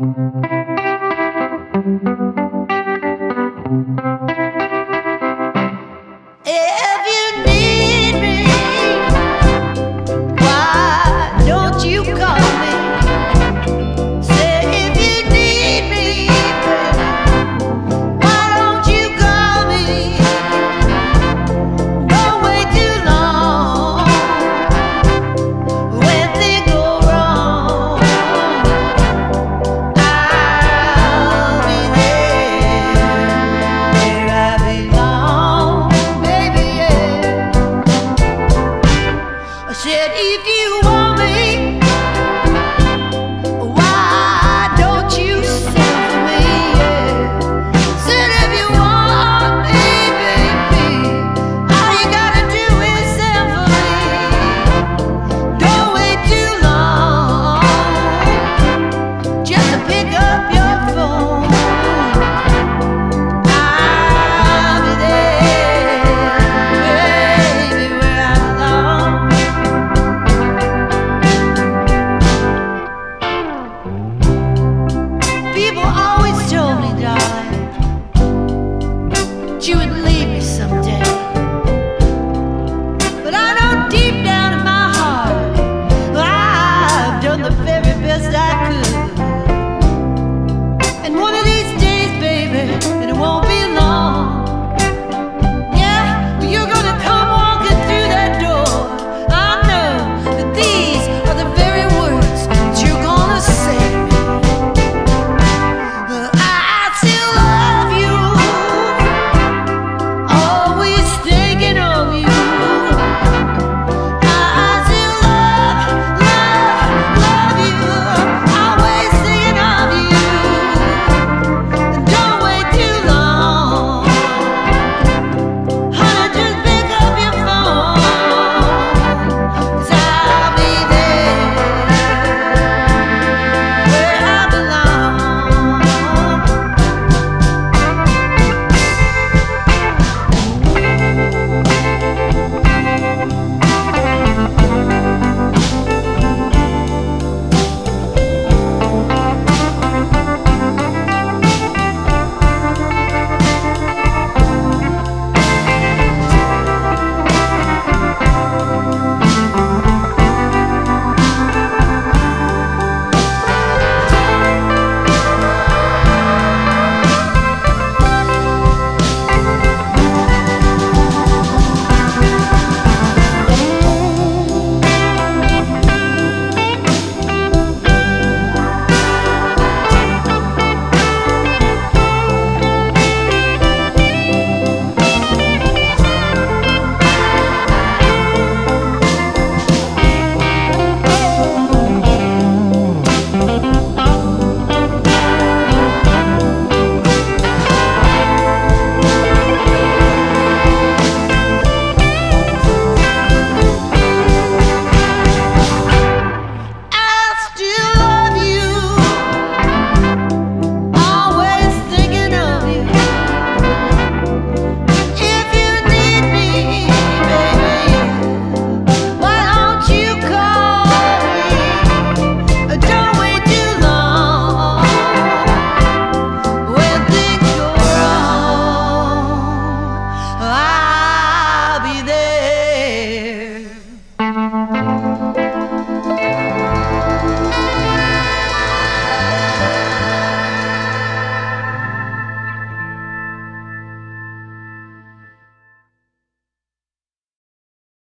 Thank said, if you